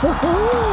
Woohoo!